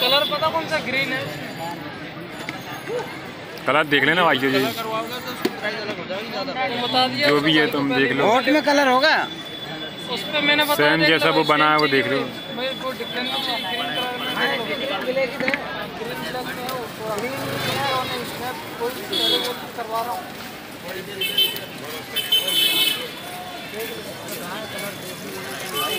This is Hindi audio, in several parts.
कलर पता कौन सा ग्रीन है? कलर देख लेना भाई जी। तो उसकी प्राइस अलग हो जाएगी ज़्यादा बता दिया जो भी है तुम देख लो। होट में कलर होगा? उस पे मैंने सेम जैसा वो बना है वो देख लो। है करवा रहा हूँ साथ वाले निकालो नहीं यार क्लियर हो जाए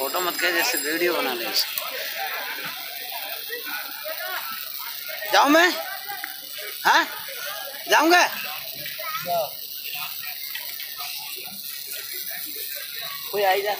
फ़ोटो मत कह जैसे वीडियो बना ले जाऊँ मैं? हाँ? जाऊँगा? कोई आई जा।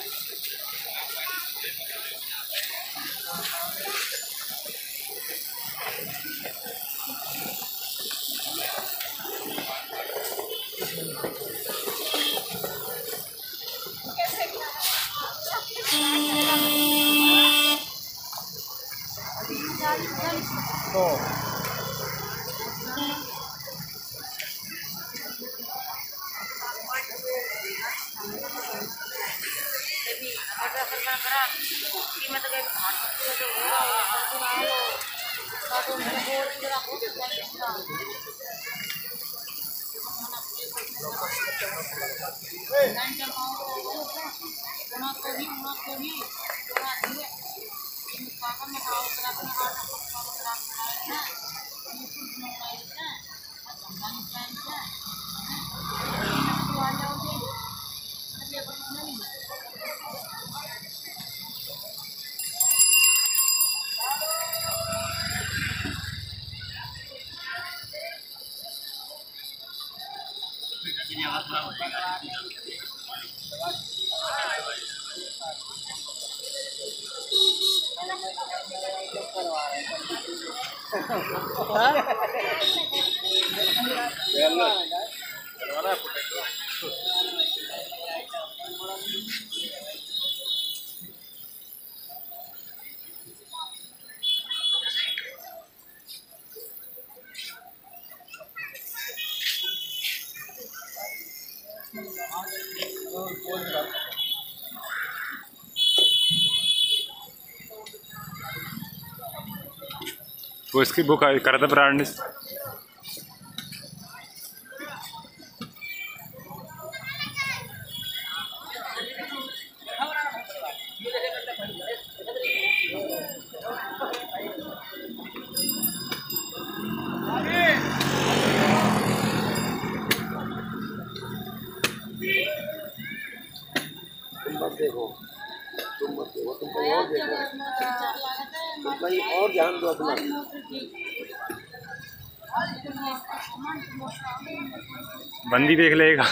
वो इसकी बुक कर दे ब्रांड देखो तुम मत देखो तुम कहीं और देखो। कहीं और ध्यान दो अपना। बंदी देख लेगा।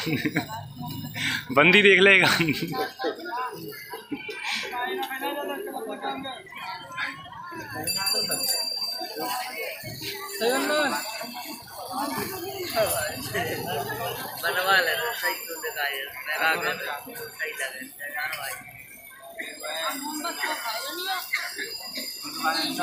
बंदी देख लेगा। है बनवा सही तो मेरा सही लगे। Ba hình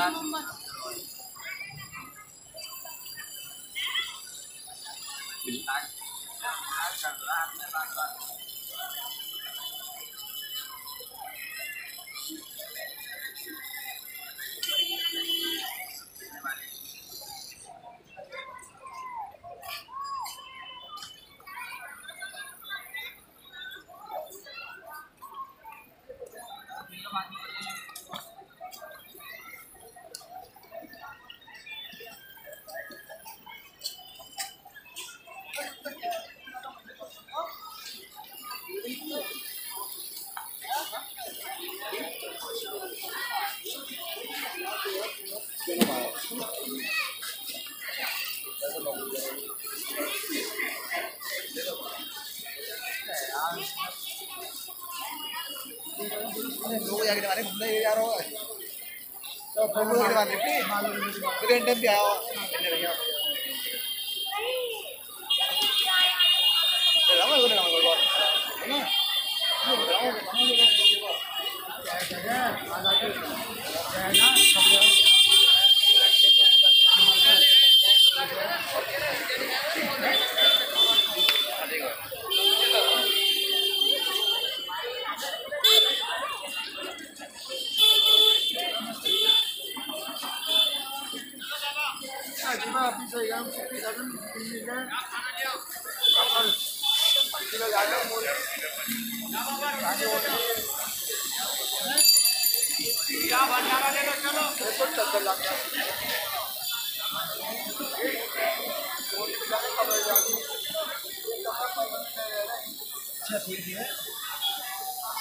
तो फ़ोटो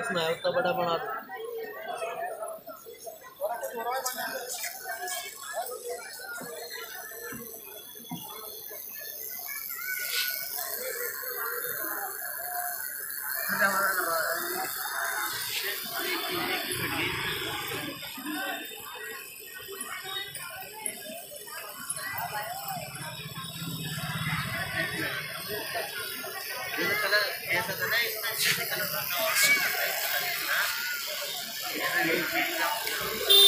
इसमें उतना बड़ा बना दो Thank you.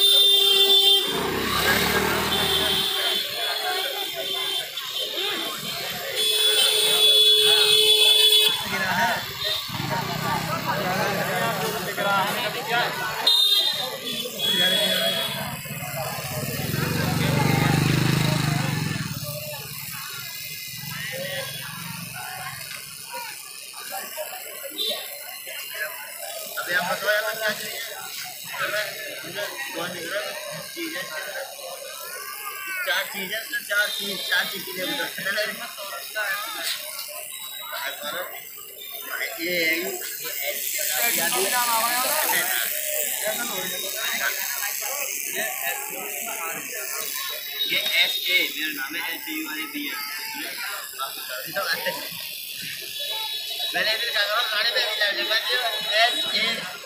चार चीज़ें तो चार चीज़ चार चीज़ के ये ये एस ए, मेरा नाम है एस ए वाले बी मैंने इधर कहा गाड़ी पे भी एस ए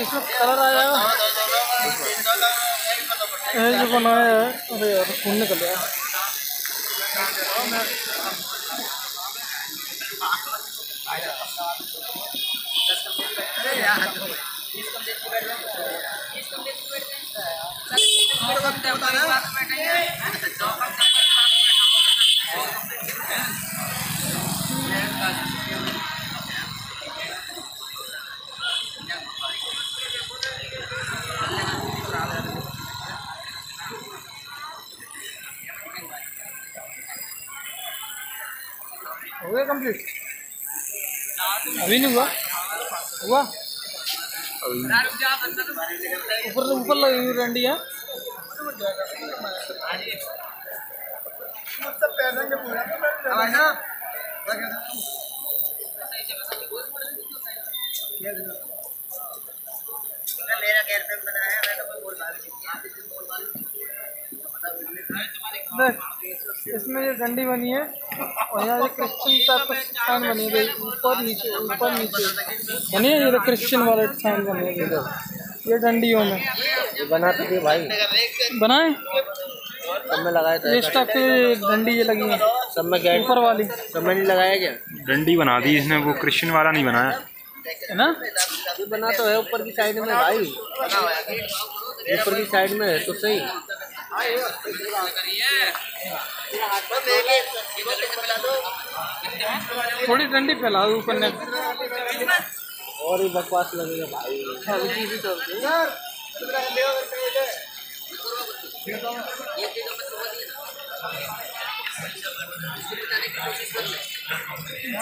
इसमें तो कलर आया। ये जो बनाया है अरे यार खून निकल गया कंप्लीट अभी नहीं हुआ? हुआ? ऊपर ऊपर लगी डंडी है? मेरा देख इसमें ये डंडी बनी है और यहाँ ये क्रिश्चियन टाइप का साइन बनी है ऊपर नीचे ऊपर नीचे। बनी है ये क्रिश्चियन वाले साइन बने हैं इधर। ये डंडियों में। बना तो भाई। बनाए? सब में लगाए थे। इस टाइप की डंडी ये लगी है। सब में गैस ऊपर वाली। सब में नहीं लगाया क्या? डंडी बना दी इसने वो क्रिश्चियन वाला नहीं बनाया। है ना? ये बना तो है ऊपर की साइड में भाई। ऊपर की साइड में है तो सही। थोड़ी डंडी फैला दो ऊपर ने और ही बकवास लगेगा भाई।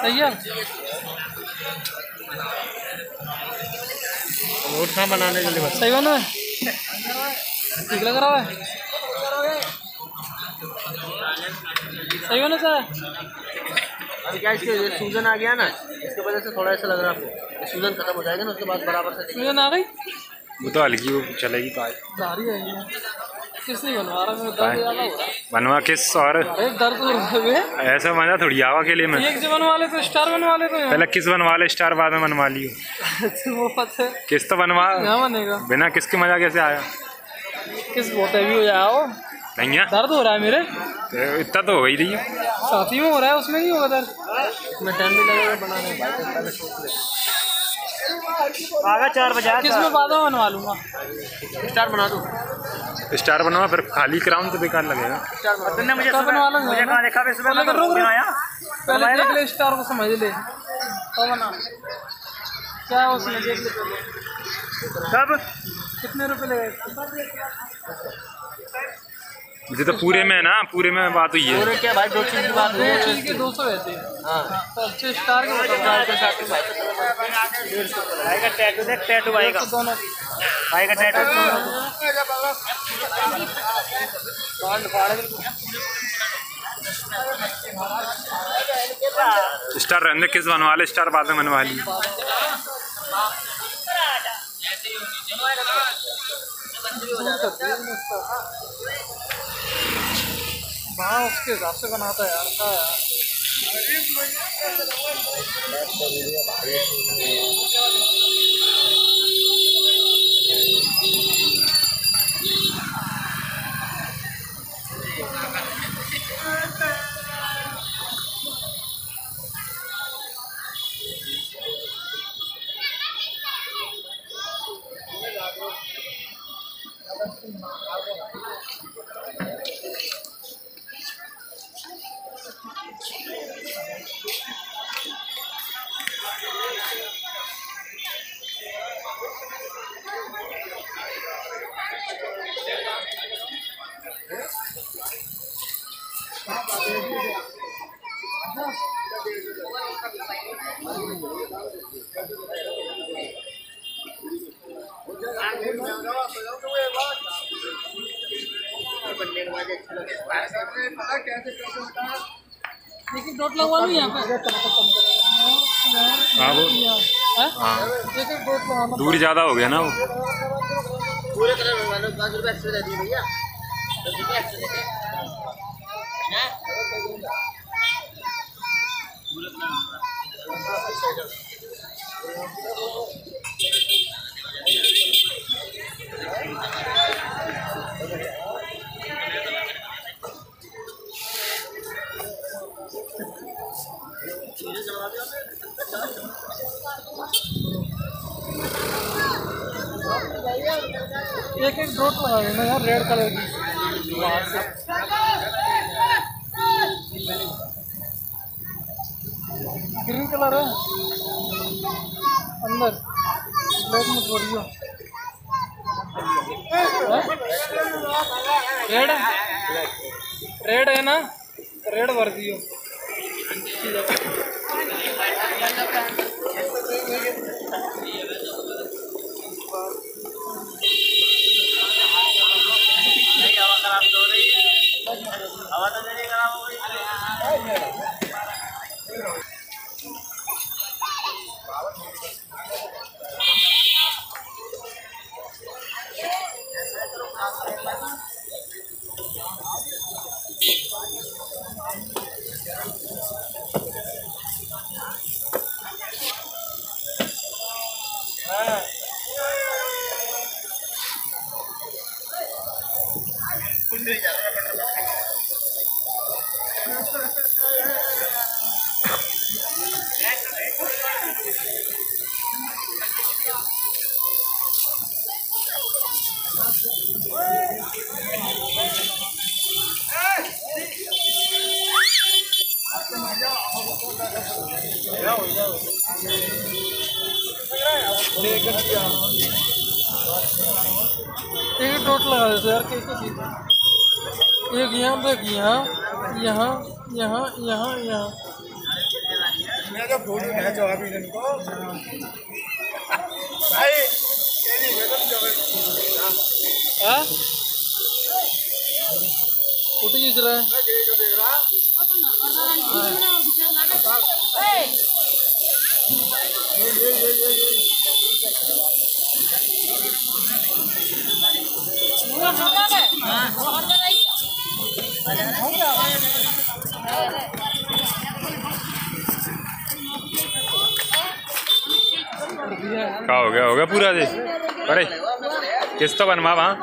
सही है कहाँ बनाने के लिए सही बना है? ठीक लग रहा है? सही बना सर? अभी क्या इसके सूजन आ गया ना इसके वजह से थोड़ा ऐसा लग रहा है आपको सूजन खत्म हो जाएगा ना उसके बाद बराबर से मुझे ना गई? वो तो हल्की वो चलेगी तो है। किसने बनवा रहा है? हो है। किस और? दर्द हो रहा है। बे। ऐसा मज़ा थोड़ी आवा के लिए मैं। एक से बनवा ले तो स्टार बनवा ले तो पहले किस बनवा ले स्टार बाद में बनवा लियो। तो वो किस तो बनवा। बनेगा? बिना किसके मज़ा कैसे आया? किस बहुत हैवी हो वो नहीं दर्द हो रहा है मेरे? इतना तो हो गई रही साथी में हो रहा है उसमें नहीं होगा दर्द। इसमें टाइम भी लगेगा बनाने में आगा चार बजा किसमें बाद बनवा लूँगा? स्टार बना दो। स्टार बनवा फिर खाली क्राउन तो बेकार लगेगा। स्टार बना दो। तुमने मुझे बनवा लूँगा मुझे कहाँ देखा सुबह मैं रुक रुक। आया? पहले देख ले स्टार को समझ ले। तो बना। क्या उसमें देख ले कब? कितने रुपए लगे मुझे तो पूरे में है ना पूरे में बात हुई है। पूरे क्या भाई दो चीज़ की बात दो है। चीज़ दो सौ हाँ। तो अच्छे स्टार के स्टार के साथ भाई भाई का टैटू देख टैटू भाई का। दोनों। भाई का टैटू स्टार रहने किस बनवा ले स्टार बाद में बनवा ली। हाँ। उसके हिसाब से बनाता है यार क्या यार। देखिए डॉट यहाँ पे। हाँ हैं? हाँ। दूर ज़्यादा हो गया ना वो। पूरे कलर पाँच रुपये एक्स्ट्रा दे दिए भैया। दस रुपये यार रेड कलर की ग्रीन कलर है अंदर ब्लैक में बोलियो रेड रेड है ना? रेड भर दियो। नहीं है एक टोट लगा देते यार कैसे सीधा एक यहाँ पे एक यहाँ यहाँ यहाँ यहाँ यहाँ। हाँ? फ़ोटो खींच रहा है क्या हो गया? हो गया पूरा दे अरे किस तो बनवा वहाँ।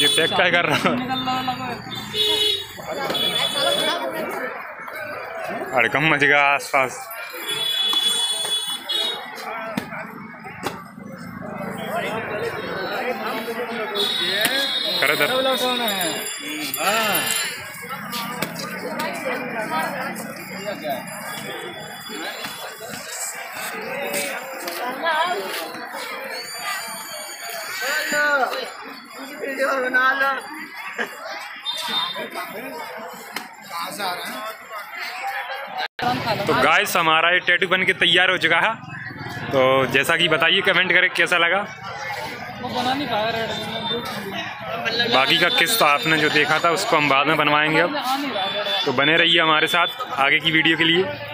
ये पैक क्या कर रहा हूँ? अड़कम मच गया आसपास। करे दर तो गाइस हमारा ये टैटू बन के तैयार हो चुका है। तो जैसा कि बताइए कमेंट करें, कैसा लगा? बाकी का किस्त आपने जो देखा था, उसको हम बाद में बनवाएँगे अब। तो बने रहिए हमारे साथ आगे की वीडियो के लिए।